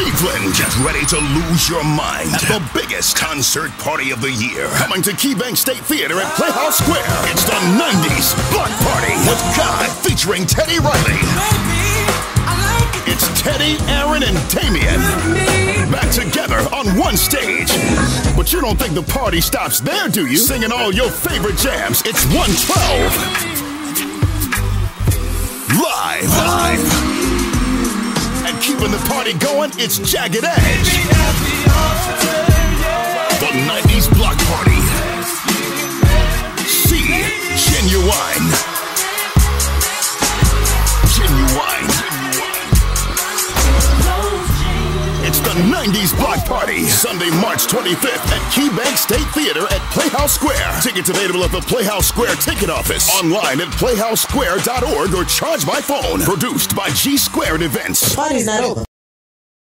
Cleveland. Get ready to lose your mind at the biggest concert party of the year. Coming to KeyBank State Theater at Playhouse Square. It's the 90s Block Party with Guy featuring Teddy Riley. It's Teddy, Aaron, and Damien back together on one stage. But you don't think the party stops there, do you? Singing all your favorite jams. It's 112. Live. Live. Keeping the party going, it's Jagged Edge. The 90s Block Party. Ginuwine. Ginuwine. The 90s Block Party, Sunday, March 25th at KeyBank State Theater at Playhouse Square. Tickets available at the Playhouse Square ticket office, online at playhousesquare.org or charge by phone. Produced by G Squared Events. Party's not over.